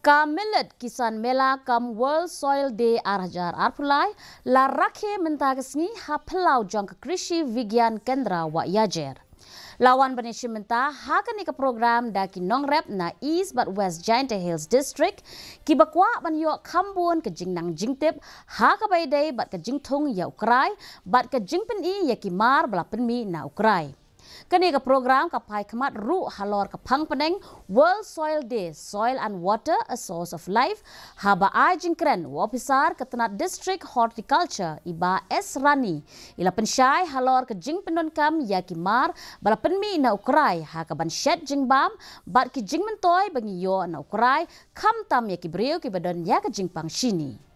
Kamilet kisan mela kam World Soil Day arhajar arpulai la rakhe mentagasni haplau jong krishi vigyan kendra wa yajer. Lawan beneshi menta hakan ke program da ki nongrep na East but West Giant Hills District ki bakwa ban yo kambun ke jingnang jingtip ha ka bai dai bat ke jingthung ya ukrai bat ke jingpen i ya ki mar bla penmi na ukrai. Kini ke program kapai kemat ru halor ke pang peneng World Soil Day Soil and Water a Source of Life haba ai jingkren wapisar ke tenat District Horticulture iba S. Rani. Ila pensyai halor ke jing penun kam ya ki mar bala penmi na ukrai ha ke ban shed jing bam bat ki jing mentoy bangi yo na ukrai kam tam ya ki brio ki badan ya ke jing pang sini